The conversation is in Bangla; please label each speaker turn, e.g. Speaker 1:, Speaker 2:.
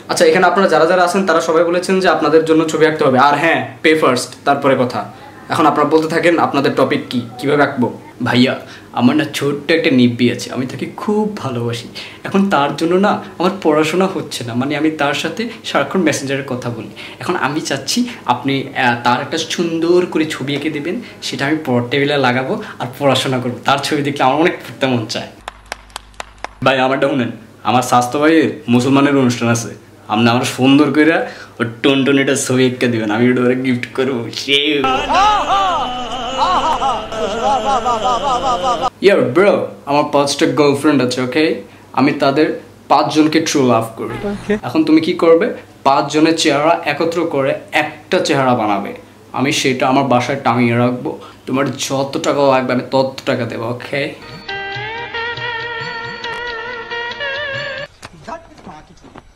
Speaker 1: আচ্ছা এখানে আপনারা যারা যারা আছেন তারা সবাই বলেছেন যে আপনাদের জন্য ছবি আঁকতে হবে। আর হ্যাঁ পে ফার্স্ট তারপরে কথা। এখন আপনারা বলতে থাকেন আপনাদের টপিক কি? কীভাবে আঁকবো?
Speaker 2: ভাইয়া আমার না ছোট্ট একটা নিব্বি আছে। আমি তাকে খুব ভালোবাসি। এখন তার জন্য না আমার পড়াশোনা হচ্ছে না। মানে আমি তার সাথে সারাক্ষণ মেসেঞ্জারের কথা বলি। এখন আমি চাচ্ছি আপনি তার একটা সুন্দর করে ছবি এঁকে দেবেন। সেটা আমি পড়ার টেবিলে লাগাবো আর পড়াশোনা করব। তার ছবি দেখলে আমার অনেক পড়তে মন চায়। ভাই আমারটা শুনেন। আমার স্বাস্থ্য ভাইয়ের মুসলমানের অনুষ্ঠান আছে। আপনি আমার সুন্দর করে ওর টনটনিটা ছবি একটা দেবেন আমি ওটা ওরা গিফট করব। সে
Speaker 1: ইয়ার ব্রো আমার পাঁচটা গার্লফ্রেন্ড আছে ওকে আমি তাদের পাঁচজনকে ট্রু লাভ করি। এখন তুমি কি করবে? পাঁচজনের চেহারা একত্র করে একটা চেহারা বানাবে। আমি সেটা আমার বাসায় টাঙিয়ে রাখব। তোমার যত টাকা লাগবে আমি তত টাকা দেবো ওকে